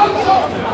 Johnson!